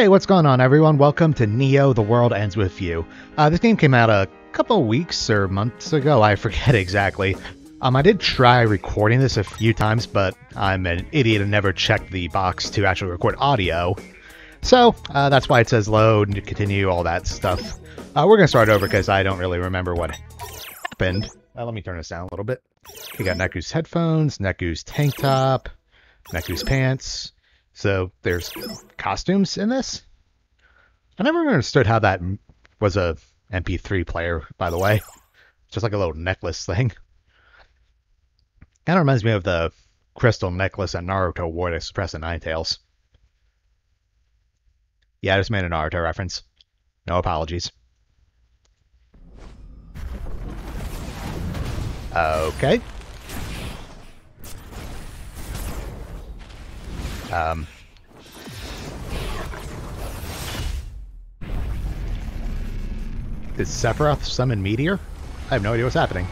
Hey, what's going on, everyone? Welcome to Neo: The World Ends with You. Uh, this game came out a couple weeks or months ago. I forget exactly. Um, I did try recording this a few times, but I'm an idiot and never checked the box to actually record audio. So uh, that's why it says load and continue all that stuff. Uh, we're gonna start over because I don't really remember what happened. Uh, let me turn this down a little bit. We got Neku's headphones, Neku's tank top, Neku's pants. So there's costumes in this. I never understood how that was a MP3 player, by the way. Just like a little necklace thing. Kind of reminds me of the crystal necklace that Naruto wore to suppress the Nine-Tails. Yeah, I just made a Naruto reference. No apologies. Okay. Um. Did Sephiroth summon Meteor? I have no idea what's happening.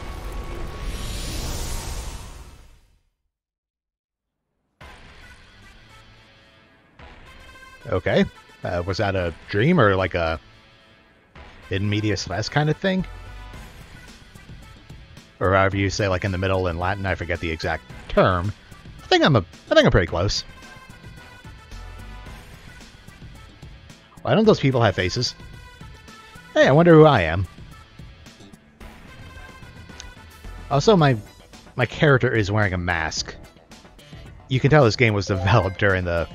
Okay. Uh, was that a dream or like a in medias res kind of thing? Or however you say, like in the middle in Latin, I forget the exact term. I think I'm a, I think I'm pretty close. Why don't those people have faces? Hey, I wonder who I am. Also, my my character is wearing a mask. You can tell this game was developed during the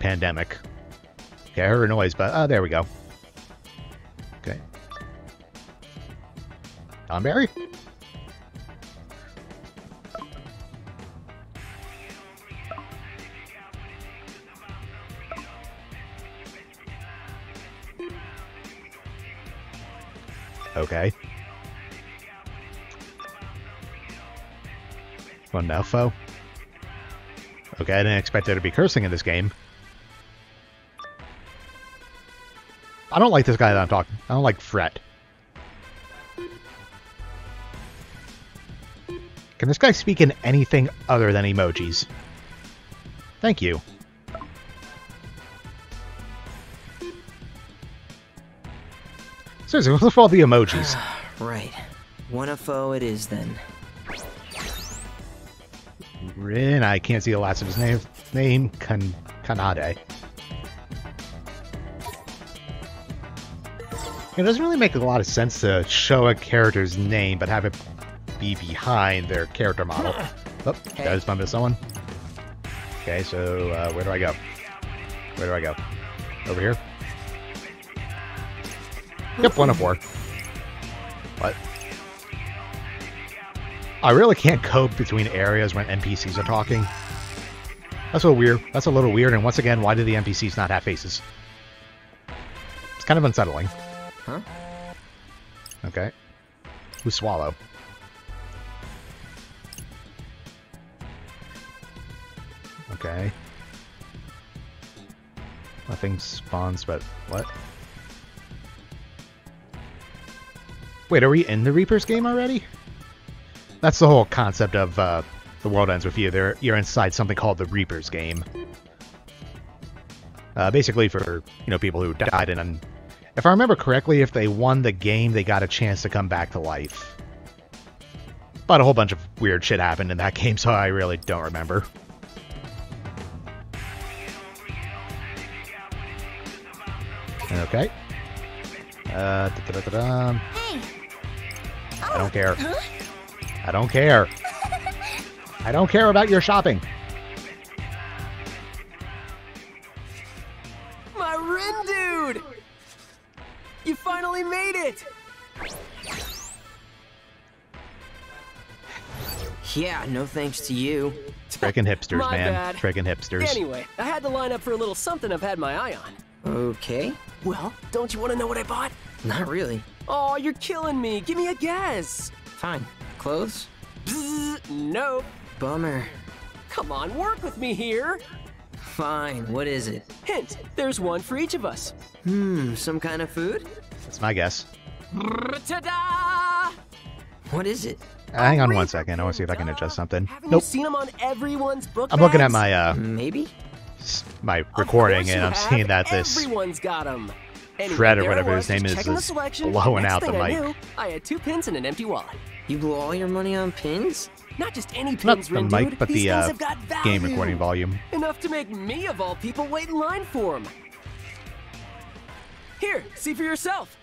pandemic. Okay, I heard a noise, but oh, there we go. Okay. Tonberry? Okay. Well, Nelfo. Okay, I didn't expect there to be cursing in this game. I don't like this guy that I'm talking. I don't like Fret. Can this guy speak in anything other than emojis? Thank you. Seriously, what's with all the emojis? right. One foe it is then. Rin, I can't see the last of his name. Name Kan Kanade. It doesn't really make a lot of sense to show a character's name, but have it be behind their character model. Oh, did I just bump into someone? Okay, so uh, where do I go? Where do I go? Over here? Yep, one of four. What? I really can't cope between areas when NPCs are talking. That's a weird. That's a little weird. And once again, why do the NPCs not have faces? It's kind of unsettling. Huh? Okay. Who Swallow? Okay. Nothing spawns, but what? Wait, are we in the Reapers game already? That's the whole concept of uh, The World Ends With You. There, you're inside something called the Reapers game. Uh, basically for, you know, people who died in an if I remember correctly, if they won the game, they got a chance to come back to life. But a whole bunch of weird shit happened in that game, so I really don't remember. Okay. Uh, da-da-da-da-dum. Hey! I don't care. I don't care. I don't care about your shopping. My Rindude! You finally made it! Yeah, no thanks to you. Frickin' hipsters, My man. bad. Frickin' hipsters. Anyway, I had to line up for a little something I've had my eye on. Okay. Well, don't you want to know what I bought? Not really. Oh, you're killing me. Give me a guess. Fine. Clothes? Bzzz, nope. Bummer. Come on, work with me here. Fine. What is it? Hint, there's one for each of us. Hmm, some kind of food? That's my guess. Ta-da! What is it? Uh, hang on one second. I want to see if I can adjust something. Haven't Nope. you seen them on everyone's book I'm looking at my uh, Maybe? my recording, and I'm have. seeing that this Everyone's got 'em. Anyway, Fret or whatever was, his name is is blowing Next out the thing I knew, I had two pins and an empty wallet. You blew all your money on pins? Not just any pins, not pins, the Rin mic, dude. but These the uh, have got value. game recording volume. Enough to make me, of all people, wait in line for 'em. Here, see for yourself.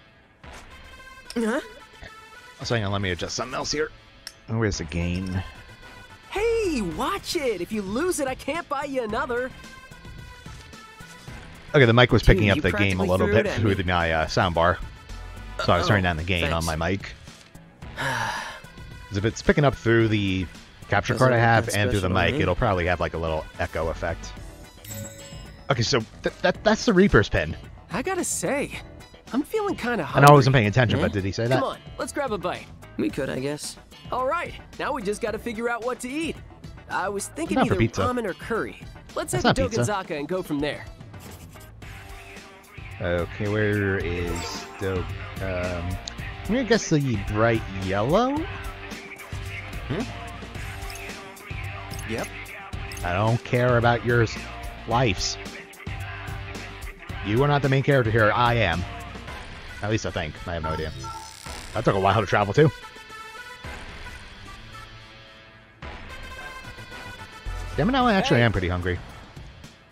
Huh? So hang on, let me adjust something else here. Oh, Where's the gain? Hey, watch it. If you lose it, I can't buy you another. Okay, the mic was picking Dude, up the game a little bit through the, my uh, soundbar. So I was Uh-oh, turning down the gain on my mic. 'Cause if it's picking up through the capture Doesn't card I have and through the special to mic, it'll probably have like a little echo effect. Okay, so th- that that's the Reaper's pin. I gotta say, I'm feeling kind of I hungry. know I wasn't paying attention, but did he say that? Come on, let's grab a bite. We could, I guess. All right, now we just gotta figure out what to eat. I was thinking either pizza. ramen or curry. Let's That's head to not pizza. And go from there. Okay, where is the? Um, I'm gonna guess the bright yellow. Yep. I don't care about your lives. You are not the main character here. I am. At least I think. I have no idea. That took a while to travel too. Damn it, now I actually am pretty hungry.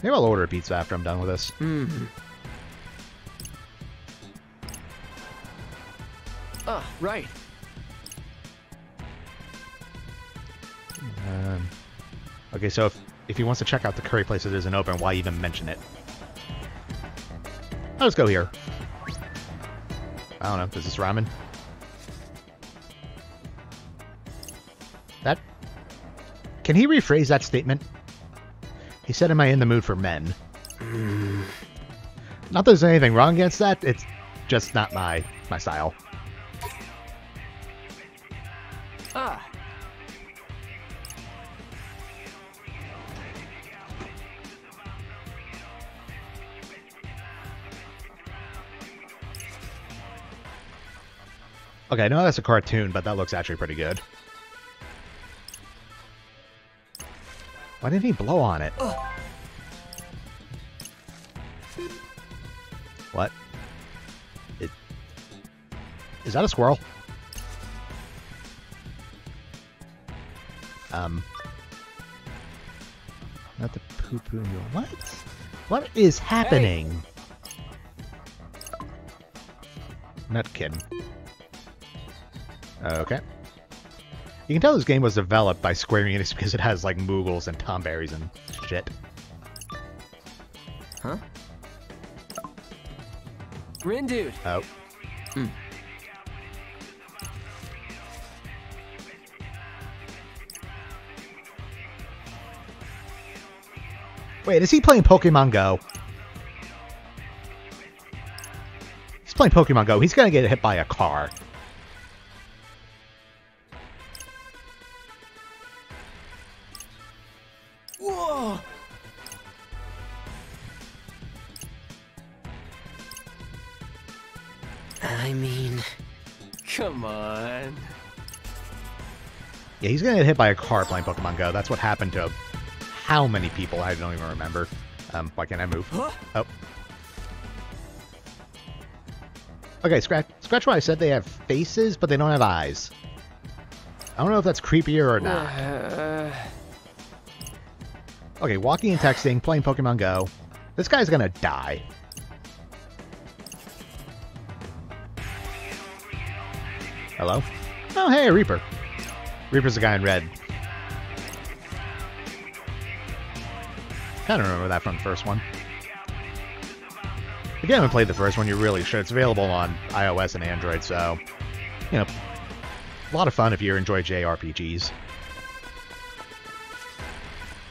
Maybe I'll order a pizza after I'm done with this. Hmm. Ah, right. Um, okay, so if, if he wants to check out the curry place that isn't open, why even mention it? Let's go here. I don't know. Is this ramen? That. Can he rephrase that statement? He said, Am I in the mood for men? Not that there's anything wrong against that, it's just not my my style. Ah. Okay, I know that's a cartoon, but that looks actually pretty good. Why didn't he blow on it? What? It, is that a squirrel? Um. Not the poo poo. What? What is happening? Not kidding. Okay. You can tell this game was developed by Square Enix because it has like Moogles and Tonberries and shit. Huh? Rindude, Oh. Hmm. Wait, is he playing Pokemon Go? He's playing Pokemon Go. He's gonna get hit by a car. Whoa! I mean, Come on. Yeah, he's gonna get hit by a car playing Pokemon Go. That's what happened to how many people? I don't even remember. Um, why can't I move? Huh? Oh. Okay, scratch scratch what I said they have faces, but they don't have eyes. I don't know if that's creepier or not. Uh, Okay, walking and texting, playing Pokemon Go. This guy's gonna die. Hello? Oh, hey, Reaper. Reaper's the guy in red. Kind of remember that from the first one. If you haven't played the first one, you really should. It's available on iOS and Android, so, you know, a lot of fun if you enjoy JRPGs.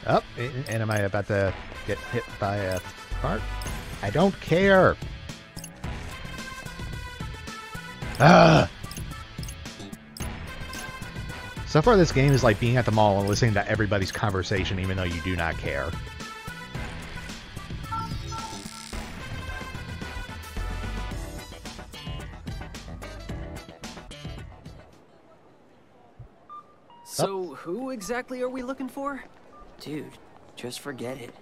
Up, oh, and am I about to get hit by a cart? I don't care. Ah. So far, this game is like being at the mall and listening to everybody's conversation, even though you do not care. so, who exactly are we looking for? Dude, just forget it.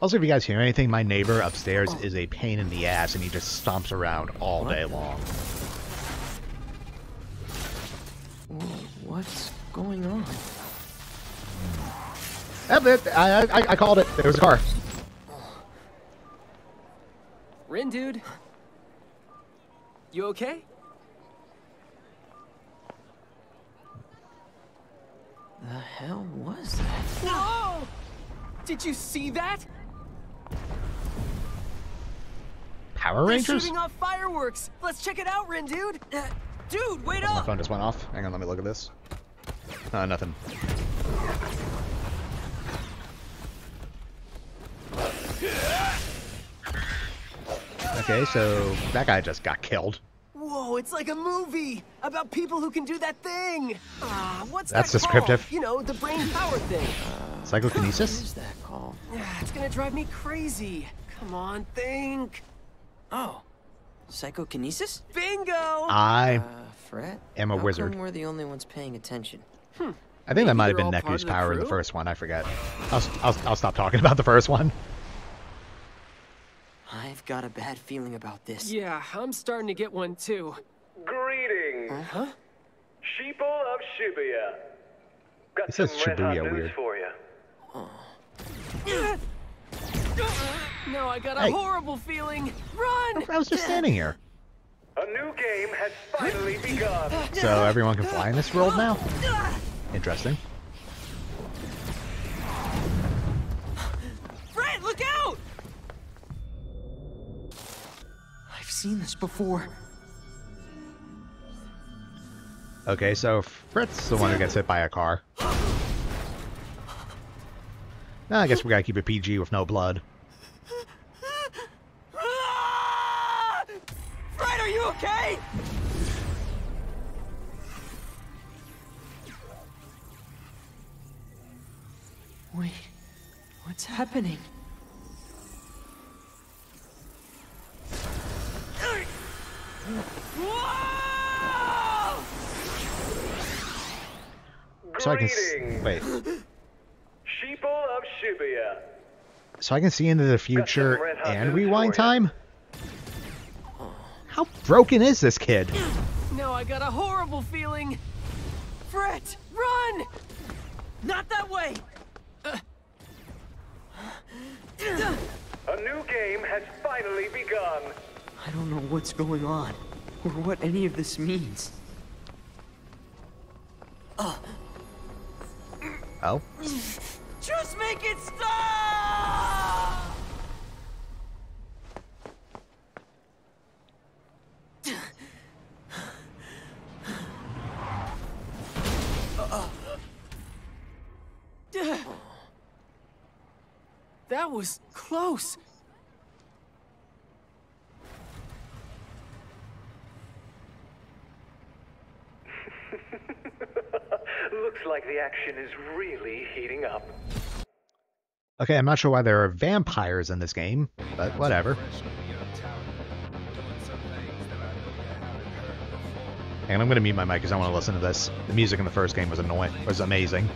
Also, if you guys hear anything, my neighbor upstairs oh. is a pain in the ass, and he just stomps around all What day long. What's going on? I, I, I called it. There was a car. Rin, dude. You okay? The hell was that? Whoa! Did you see that? Power They're Rangers? shooting off fireworks. Let's check it out, Rin, dude. Uh, dude, wait My up. phone just went off. Hang on, let me look at this. Uh, nothing. Okay, so that guy just got killed. Whoa, it's like a movie about people who can do that thing. Ah, what's That's that descriptive. called? You know, the brain power thing. Psychokinesis? is that called? It's gonna drive me crazy. Come on, think. Oh, psychokinesis? Bingo! I Uh, Fret? am a How wizard. Come we're the only ones paying attention. Hmm. I think that might have been Neku's power in the first one. I forget. I'll, I'll, I'll stop talking about the first one. I've got a bad feeling about this. yeah, I'm starting to get one too. Greetings, Uh huh? sheeple of Shibuya. Got It says some red hot Shibuya news weird. for you. No, I got a Hey. horrible feeling. Run! I was just standing here. A new game has finally begun. So everyone can fly in this world now? Interesting. Fret, look out! Seen this before. Okay, so Fret's the one who gets hit by a car. Nah, I guess we gotta keep it PG with no blood. Fret, are you okay? Wait, what's happening? So I can s- wait. sheeple of Shibuya. So I can see into the future and rewind time? How broken is this kid? No, I got a horrible feeling. Fret, run! Not that way! A new game has finally begun. I don't know what's going on, or what any of this means. Oh? Just make it stop! That was close. Looks like the action is really heating up. Okay, I'm not sure why there are vampires in this game, but whatever. And I'm gonna mute my mic because I want to listen to this. The music in the first game was annoying, was amazing.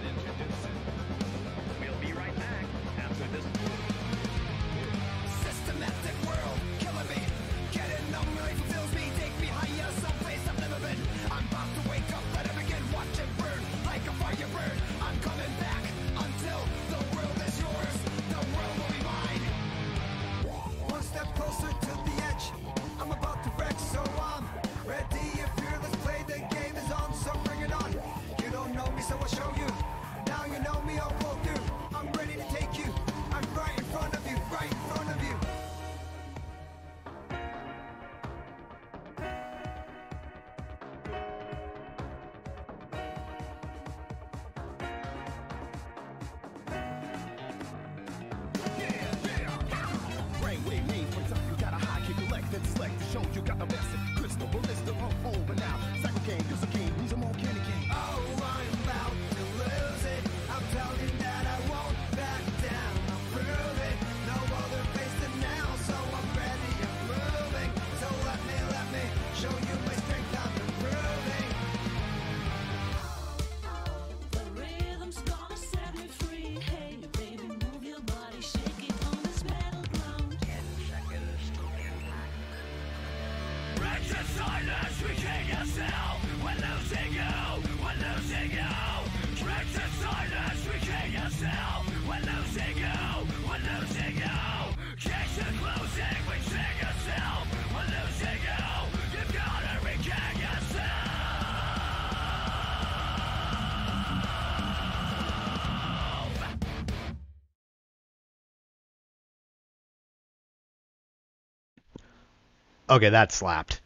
Okay, that slapped.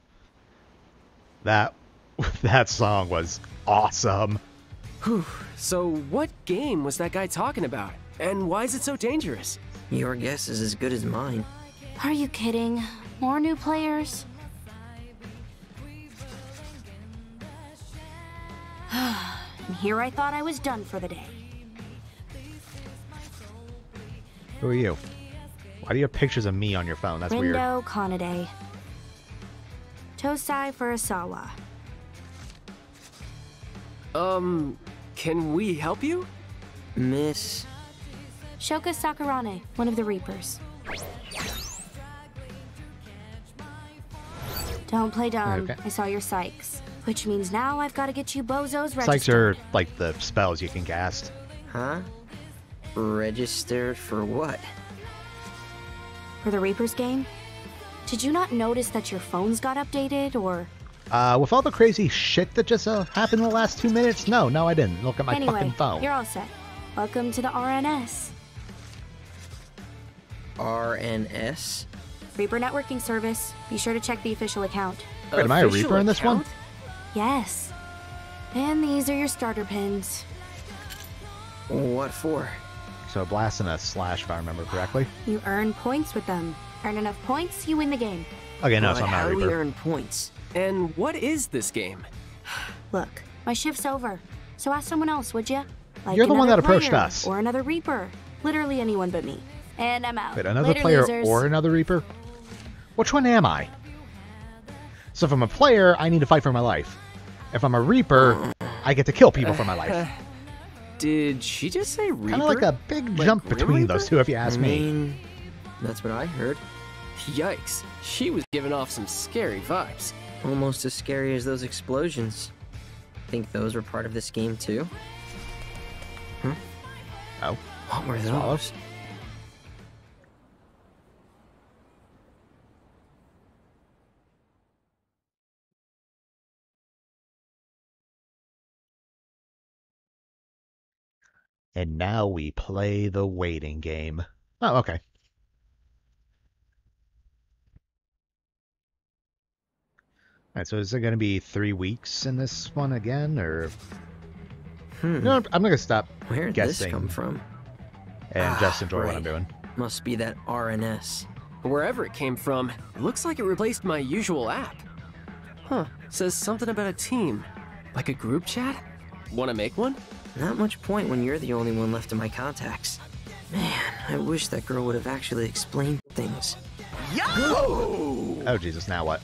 That that song was awesome. So, what game was that guy talking about? And why is it so dangerous? Your guess is as good as mine. Are you kidding? More new players? and here I thought I was done for the day. Who are you? Why do you have pictures of me on your phone? That's weird. Rindo Kanade. Tosai Furusawa. Um, can we help you? Miss. Shoka Sakurane, one of the Reapers. Don't play dumb. Okay. I saw your psychs. Which means now I've got to get you bozos registered. Psychs registered. are like the spells you can cast. Huh? Registered for what? For the Reapers game? Did you not notice that your phones got updated, or... Uh, with all the crazy shit that just uh, happened in the last two minutes, no, no, I didn't. Look at my anyway, fucking phone. you're all set. Welcome to the RNS. RNS? Reaper Networking Service. Be sure to check the official account. Wait, am I a Official Reaper in this one? Yes. And these are your starter pins. What for? So a blast and a slash, if I remember correctly. You earn points with them. Earn enough points, you win the game. Okay, no, But so I'm not how do we earn points? And what is this game? Look, my shift's over. So ask someone else, would you? Like You're the one that approached us. Or another Reaper. Literally anyone but me. And I'm out. Wait, another Later, player losers. or another Reaper? Which one am I? So if I'm a player, I need to fight for my life. If I'm a Reaper, I get to kill people for my life. Did she just say Reaper? Kind of like a big Like jump Grim between those two, if you ask I me. that's what I heard. Yikes. She was giving off some scary vibes. Almost as scary as those explosions. Think those were part of this game too? Hmm? Oh, What were Swallow. those? and now we play the waiting game. Oh, okay. Alright, so is it going to be three weeks in this one again, or Hmm. no? I'm not going to stop Where did this come from? and just Ah, enjoy what I'm doing. Must be that RNS. Wherever it came from, it looks like it replaced my usual app. Huh, says something about a team. Like a group chat? Wanna make one? Not much point when you're the only one left in my contacts. Man, I wish that girl would have actually explained things. Yo! Oh Jesus! Now what?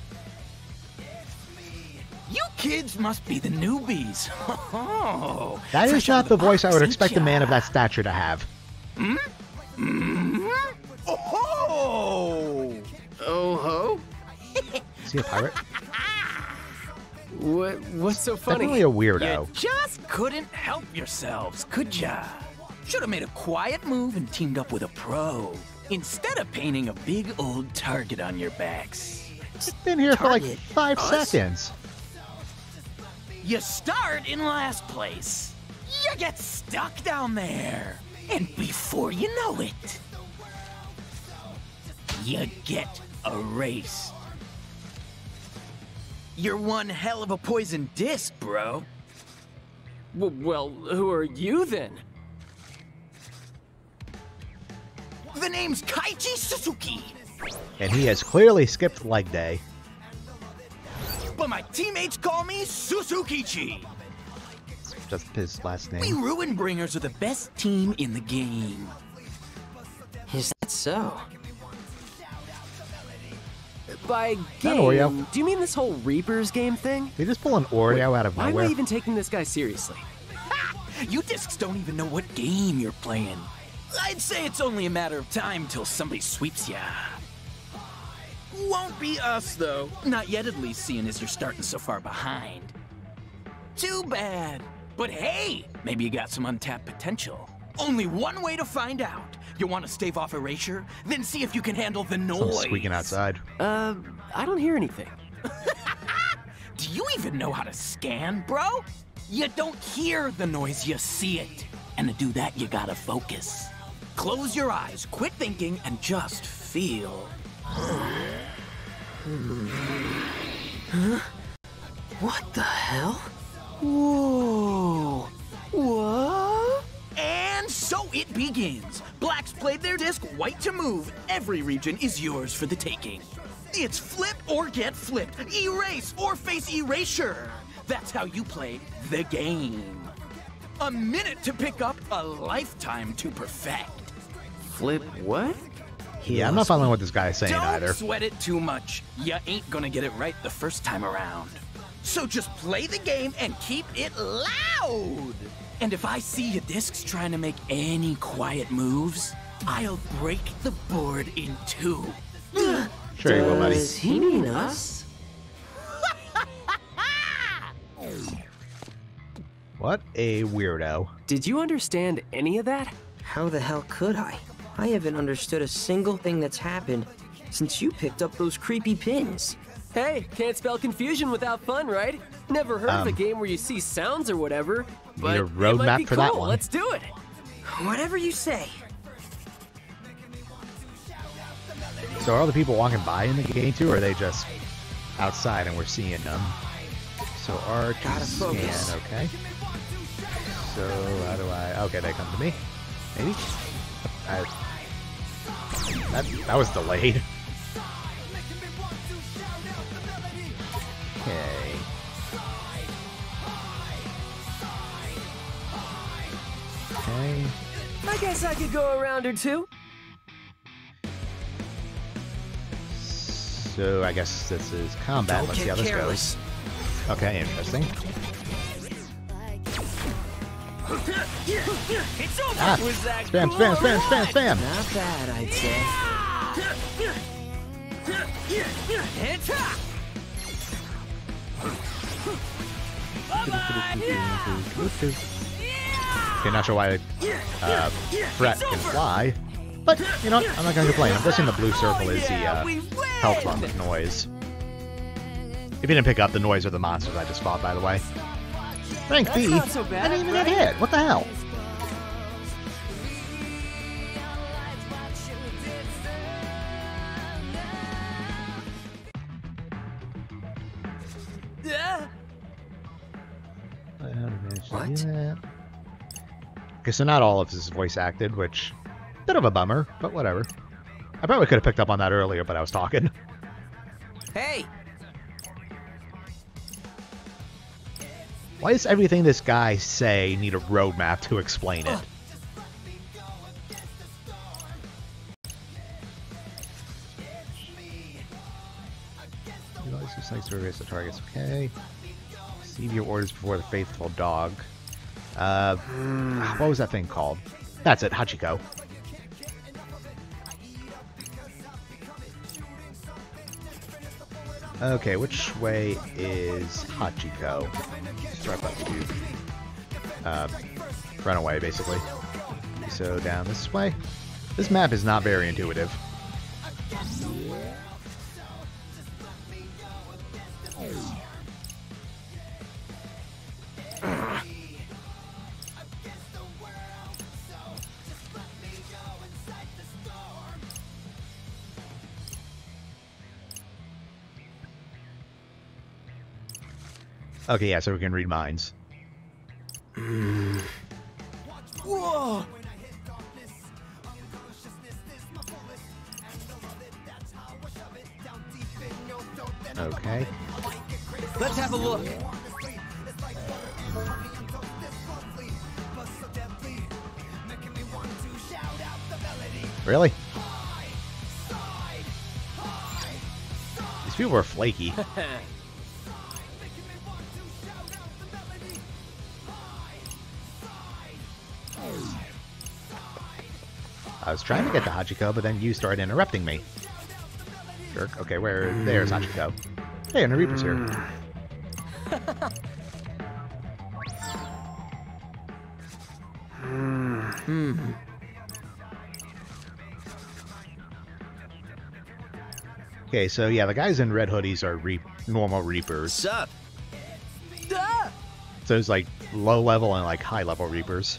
Kids must be the newbies. Oh, That is not of the voice I would expect a man of that stature to have. Hmm? Oh, Oh ho? Is he a pirate? What, what's so funny? Definitely a weirdo. you just couldn't help yourselves, could ya? Should have made a quiet move and teamed up with a pro instead of painting a big old target on your backs. Been here for like five us? seconds. You start in last place. You get stuck down there. And before you know it, you get erased. You're one hell of a poison disc, bro. W- well, who are you then? The name's Kaichi Suzuki, And he has clearly skipped leg day. But my teammates call me Suzukichi. Just his last name. We. Ruin Bringers are the best team in the game. Is that so? By game, Oreo. do you mean this whole Reapers game thing? Did he just pull an Oreo out of nowhere. Why am nowhere? I even taking this guy seriously? You discs don't even know what game you're playing. I'd say it's only a matter of time till somebody sweeps ya. Won't be us, though. Not yet, at least, seeing as you're starting so far behind. Too bad. But hey, maybe you got some untapped potential. Only one way to find out. You want to stave off erasure? Then see if you can handle the Some noise. squeaking outside. Uh, I don't hear anything. Do you even know how to scan, bro? You don't hear the noise, you see it. And to do that, you gotta focus. Close your eyes, quit thinking, and just feel. Hmm. What the hell? Whoa! What? And so it begins. Blacks played their disc white to move. Every region is yours for the taking. It's flip or get flipped, erase or face erasure. That's how you play the game. A minute to pick up, a lifetime to perfect. Flip what? Yeah, I'm not following what this guy is saying Don't either. sweat it too much. You ain't gonna get it right the first time around. So just play the game and keep it loud. And if I see your discs trying to make any quiet moves, I'll break the board in two. Sure you will, buddy. Does he mean us? What a weirdo. Did you understand any of that? How the hell could I? I haven't understood a single thing that's happened since you picked up those creepy pins. Hey, can't spell confusion without fun, right? Never heard of a Um, game where you see sounds or whatever. But a it might roadmap be for cool. that one. Let's do it. Whatever you say. So are all the people walking by in the game too, or are they just outside and we're seeing them? So R to Gotta scan, okay. So how do I? Okay, they come to me. Maybe. I, that that was delayed. Okay. Okay. I guess I could go around round or two. So I guess this is combat. Don't Let's see how this careless. goes. Okay, interesting. It's over. Ah, Was that spam, cool? spam, spam, spam, spam. Not bad, I'd say. And! Okay, not sure why uh, Fret can fly, but you know what? I'm not gonna complain. I'm guessing the blue circle is the uh, health bar with noise. If you didn't pick up the noise of the monsters I just fought, by the way. Rank That's B. not so I didn't even right? get hit. What the hell? Yeah. What? Okay, so not all of this is voice acted, which bit of a bummer, but whatever. I probably could have picked up on that earlier, but I was talking. Hey! Why does everything this guy say need a roadmap to explain it? Utilize this nice to erase the targets. Okay. Receive your orders before the faithful dog. Uh, what was that thing called? That's it, Hachiko. Okay, which way is Hachiko? Start up to uh, run away, basically. So down this way. This map is not very intuitive. Okay, yeah, so we can read minds. Whoa! Okay. Let's have a look. Really? These people are flaky. I was trying to get to Hachiko, but then you started interrupting me. Jerk. Okay, where? There's Hachiko. Hey, and the Reaper's here. Okay, so yeah, the guys in red hoodies are re- normal Reapers. Sup? So it's like low level and like high level Reapers.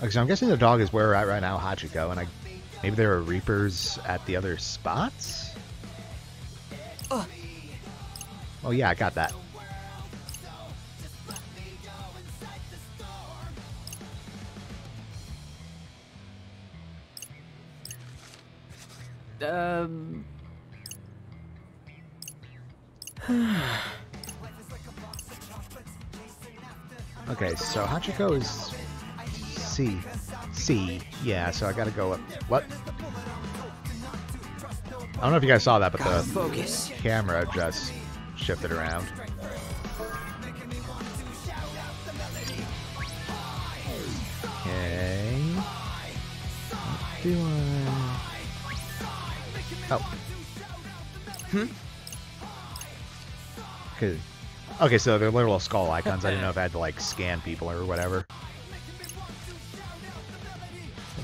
Okay, so I'm guessing the dog is where we're at right now, Hachiko, and I... Maybe there are Reapers at the other spots? Oh yeah, I got that. Um. Okay, so Hachiko is C. C. Yeah, so I gotta go up. What? I don't know if you guys saw that, but the focus. camera just shifted around. Okay. What do I... Oh. Hmm? Okay. Okay, so they're little skull icons. I didn't know if I had to like scan people or whatever.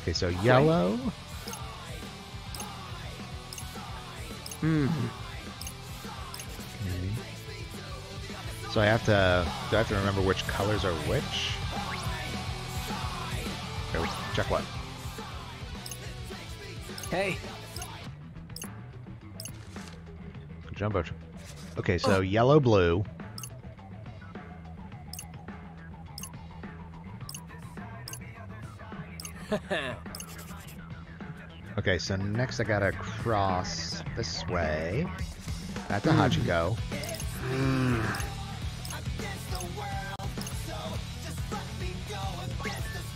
Okay, so yellow. Hmm. Okay. So I have to. Do I have to remember which colors are which? Okay, check what? Hey, Jumbo. Okay, so yellow, blue. Okay, so next I gotta cross this way. Back to hmm. Hachiko. Hmm.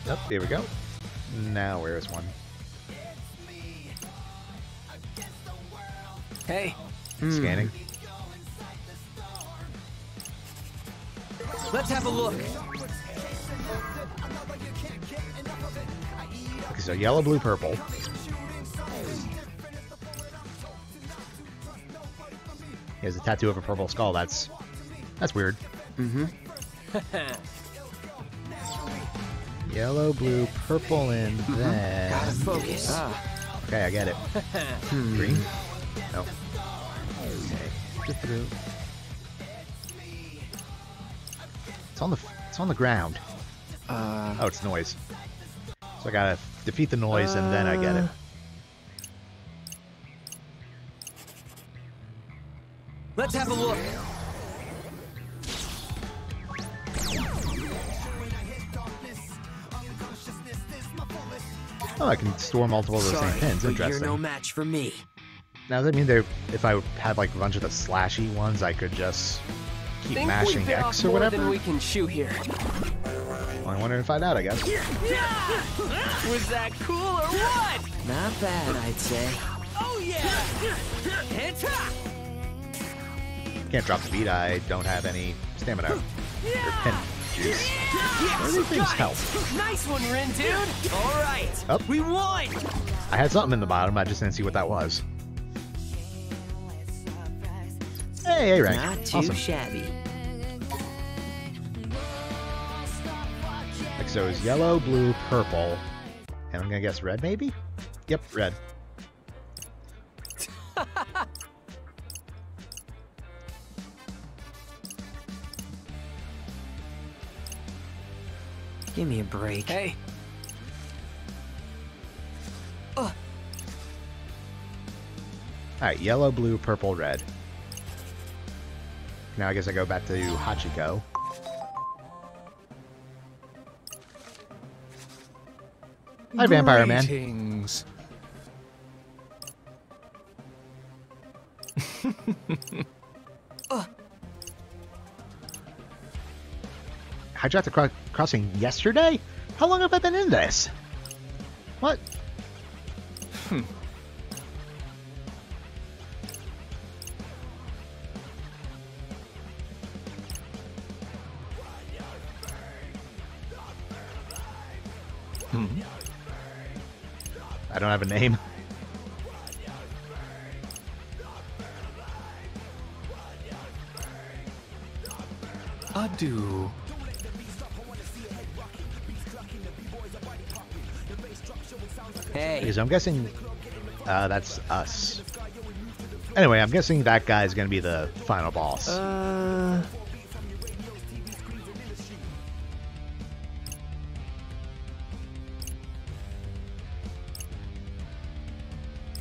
Yep, here we go. Now where is one? hey, hmm. Scanning. let's have a look. So yellow, blue, purple. He has a tattoo of a purple skull. That's that's weird. Mm-hmm. Yellow, blue, purple, and then Gotta focus. Ah, okay, I get it. Hmm. Green? No. Okay. It's on the it's on the ground. Uh, Oh, it's noise. So I gotta defeat the noise and then I get it. Uh, let's have a look. Oh, I can store multiple of those sorry, same pins. but you're no match for me. Now, does that mean they if I had like a bunch of the slashy ones, I could just keep Think we mashing bit X off or more whatever? than we can chew here. Well, I wanted to find out, I guess. Was that cool or what? Not bad, I'd say. Oh yeah! Hit Can't drop the beat. I don't have any stamina or pin juice. Everything's Got it. Nice one, Rin, dude. All right, Up. we won. I had something in the bottom. I just didn't see what that was. Hey, A rank. Not too Awesome. shabby. Like so is yellow, blue, purple, and I'm gonna guess red, maybe. Yep, red. Give me a break. Hey, All right, yellow, blue, purple, red. Now I guess I go back to Hachiko. Hi, Vampire Man. Greetings. Uh. How'd you have to cro- crossing yesterday? How long have I been in this? I don't have a name. Adu. Hey. so I'm guessing uh, that's us. Anyway, I'm guessing that guy is going to be the final boss. Uh...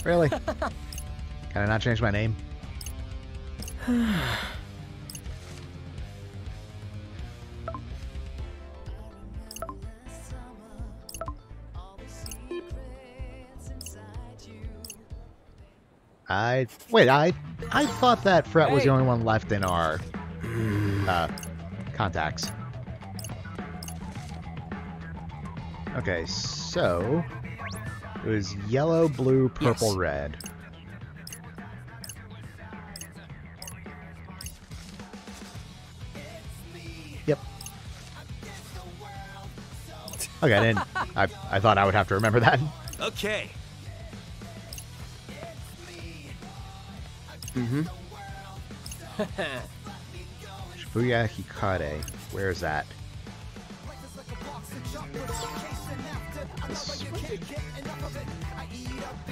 Really? Can I not change my name? I wait. I I thought that Fret was the only one left in our uh, contacts. Okay, so it was yellow, blue, purple, Yes. red. Yep. Okay, I didn't. I I thought I would have to remember that. Okay. Mhm. Shibuya Hikarie. Where is that?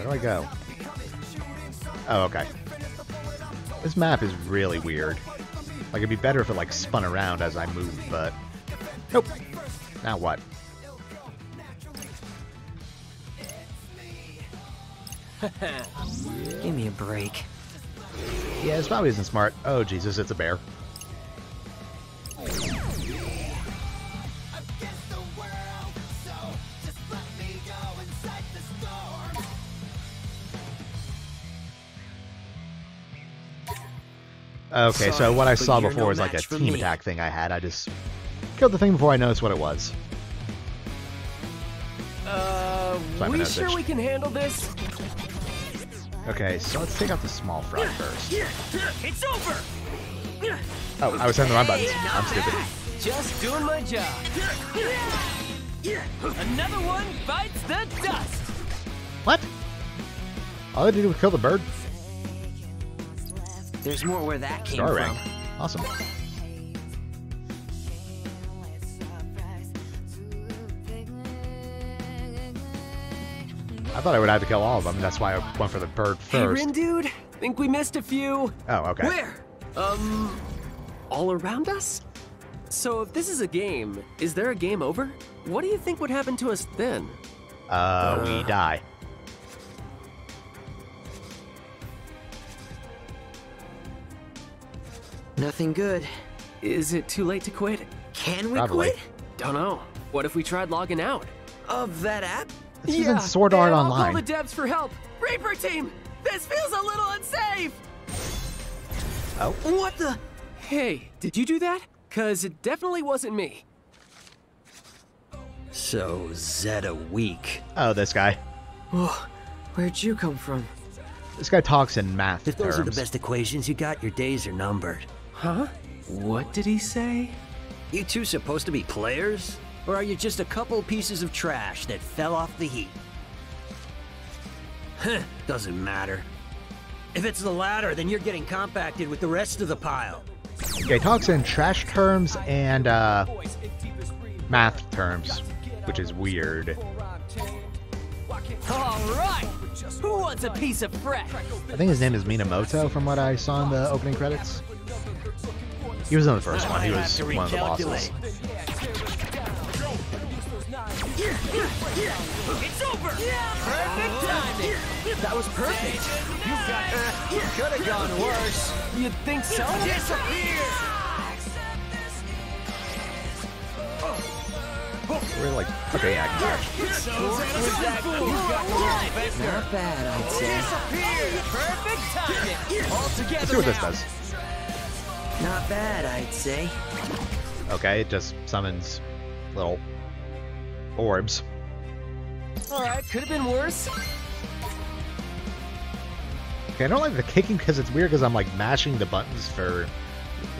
Where do I go? Oh, okay. This map is really weird. Like, it'd be better if it, like, spun around as I moved, but... Nope. Now what? Give me a break. Yeah, this probably isn't smart. Oh, Jesus, it's a bear. Okay, so what I saw before no was like a team me. attack thing I had. I just killed the thing before I noticed what it was. Uh, Simon we sure we can handle this? Okay, so let's take out the small fry first. It's over! Oh, I was hitting the wrong buttons. I'm stupid. Just doing my job. Another one bites the dust. What? All I did was kill the bird? There's more where that came Star from. rank. Awesome. I thought I would have to kill all of them. That's why I went for the bird Hey, first. Rin dude. Think we missed a few. oh, okay. Where? Um, all around us? So if this is a game, is there a game over? What do you think would happen to us then? Uh, we die. Nothing good. Is it too late to quit? Can we Probably. quit? Don't know. What if we tried logging out? Of that app? This isn't Sword Art Online. I'll call the devs for help. Reaper team, this feels a little unsafe. Oh. What the? Hey, did you do that? Cause it definitely wasn't me. So, Zetta weak. Oh, this guy. Oh, where'd you come from? This guy talks in math If those terms. are the best equations you got, your days are numbered. Huh? What did he say? You two supposed to be players? Or are you just a couple pieces of trash that fell off the heap? Huh, doesn't matter. If it's the latter, then you're getting compacted with the rest of the pile. Okay, talks in trash terms and uh, math terms, which is weird. All right. Who wants a piece of fret? I think his name is Minamoto from what I saw in the opening credits. He was in the first one. He was one of the bosses. It's over. Perfect timing. That was perfect. You could have gone worse. You'd think so? Disappear. We're like, okay, yeah, I can catch. Not bad, I'd say. Disappear. Perfect timing. All Let's see what this does. Not bad, I'd say. Okay, it just summons little orbs. All right, could have been worse. Okay, I don't like the kicking because it's weird because I'm like mashing the buttons for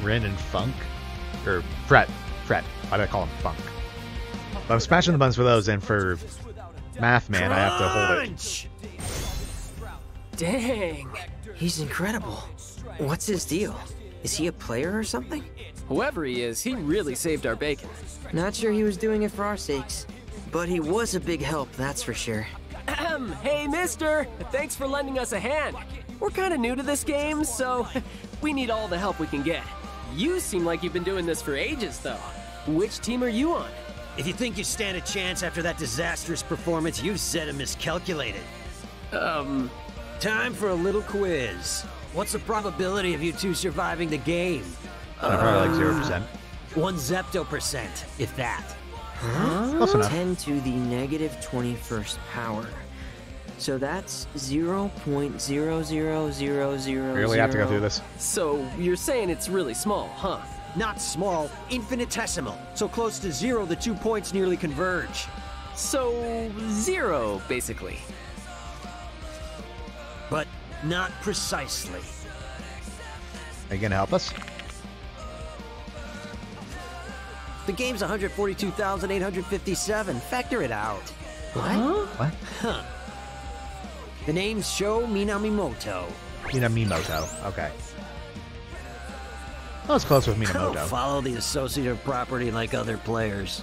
Rin and Funk. Or Fret. Fret. Why do I call him Funk? But I'm smashing the buttons for those, and for Math Man, I have to hold it. Dang. He's incredible. What's his deal? Is he a player or something? Whoever he is, he really saved our bacon. Not sure he was doing it for our sakes. But he was a big help, that's for sure. Ahem. hey, mister! Thanks for lending us a hand. We're kind of new to this game, so we need all the help we can get. You seem like you've been doing this for ages, though. Which team are you on? If you think you stand a chance after that disastrous performance, you've said and miscalculated. Um, Time for a little quiz. What's the probability of you two surviving the game? Uh, probably like zero percent. One zepto percent, if that. Close enough. 10 to the 21st power. So that's 0.00000. Really have to go through this. so you're saying it's really small, huh? Not small, infinitesimal. So close to zero, the two points nearly converge. So, zero, basically. But not precisely. Are you gonna help us? The game's 142,857. Factor it out. What? What? Huh. The name's Sho Minamimoto. Minamoto. Okay. That was close with I don't follow the associative property like other players.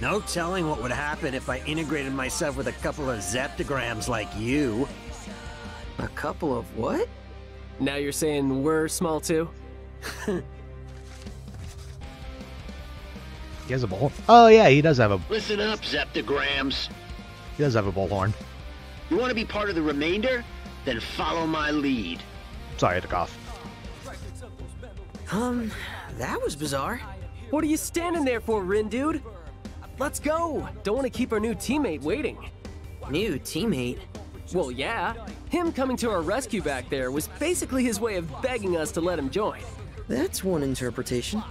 No telling what would happen if I integrated myself with a couple of zeptograms like you. A couple of what? Now you're saying we're small too? He has a bull. Oh yeah, he does have a Listen up, Zeptograms. he does have a bullhorn. You want to be part of the remainder? Then follow my lead. Sorry, I took off. Um, that was bizarre. What are you standing there for, Rindude? Let's go! Don't want to keep our new teammate waiting. New teammate. Well, yeah. Him coming to our rescue back there was basically his way of begging us to let him join. That's one interpretation.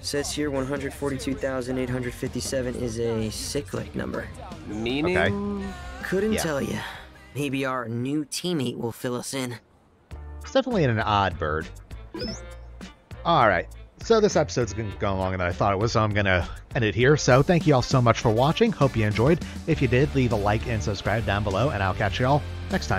Says here 142,857 is a cyclic number. Meaning. Okay. Couldn't Yeah. tell you. Maybe our new teammate will fill us in. It's definitely an odd bird. Alright, so this episode's been going longer than I thought it was, so I'm gonna end it here. So thank you all so much for watching. Hope you enjoyed. If you did, leave a like and subscribe down below, and I'll catch you all next time.